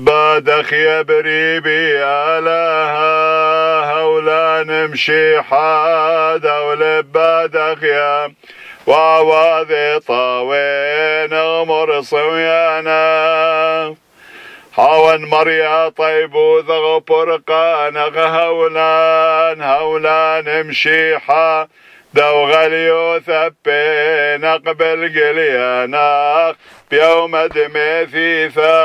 بادخ يا بريبي لها هولا نمشي حاد ولبادخ يا وعواذي طاوين غمر صويانا. هاون مريا طيب وذغ برقان هولان هولان مشيحة دو غليو ثبين قبل قليانا. بيوم دمي ثيثا